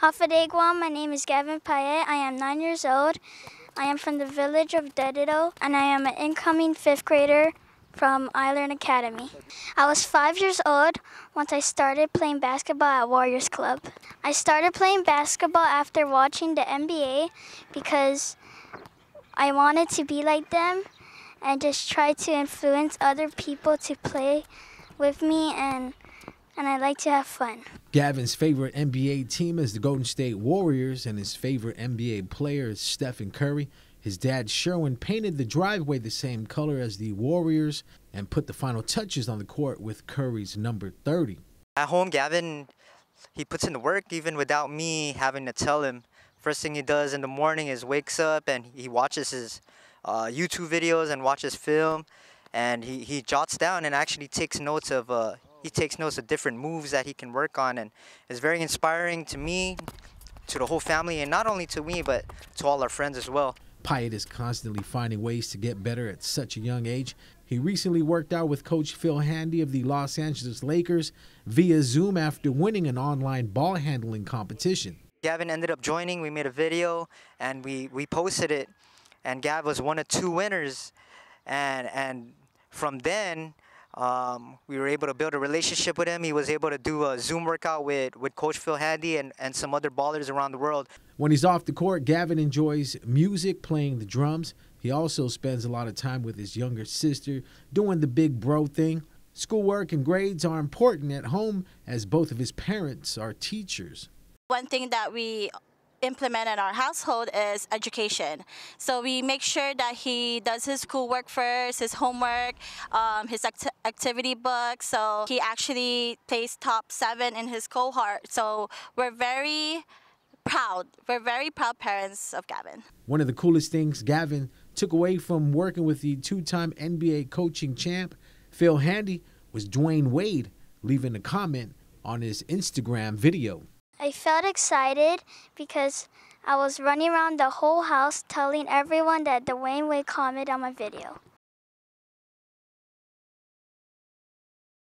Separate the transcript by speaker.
Speaker 1: Hafa Guam. My name is Gavin Paet. I am nine years old. I am from the village of Dededo, and I am an incoming fifth grader from Ireland Academy. I was five years old once I started playing basketball at Warriors Club. I started playing basketball after watching the NBA because I wanted to be like them and just try to influence other people to play with me and and I like to have fun.
Speaker 2: Gavin's favorite NBA team is the Golden State Warriors, and his favorite NBA player is Stephen Curry. His dad, Sherwin, painted the driveway the same color as the Warriors and put the final touches on the court with Curry's number 30.
Speaker 3: At home, Gavin, he puts in the work even without me having to tell him. First thing he does in the morning is wakes up and he watches his uh, YouTube videos and watches film and he, he jots down and actually takes notes of uh, he takes notes of different moves that he can work on and it's very inspiring to me to the whole family and not only to me but to all our friends as well
Speaker 2: Paet is constantly finding ways to get better at such a young age. He recently worked out with coach Phil Handy of the Los Angeles Lakers via Zoom after winning an online ball handling competition.
Speaker 3: Gavin ended up joining, we made a video and we, we posted it and Gav was one of two winners and and from then um, we were able to build a relationship with him. He was able to do a Zoom workout with, with Coach Phil Handy and, and some other ballers around the world.
Speaker 2: When he's off the court, Gavin enjoys music, playing the drums. He also spends a lot of time with his younger sister, doing the big bro thing. Schoolwork and grades are important at home as both of his parents are teachers.
Speaker 4: One thing that we implement in our household is education. So we make sure that he does his schoolwork first, his homework, um, his act activity book. So he actually placed top seven in his cohort. So we're very proud. We're very proud parents of Gavin.
Speaker 2: One of the coolest things Gavin took away from working with the two time NBA coaching champ, Phil Handy, was Dwyane Wade leaving a comment on his Instagram video.
Speaker 1: I felt excited because I was running around the whole house telling everyone that Dwyane Wade commented on my video.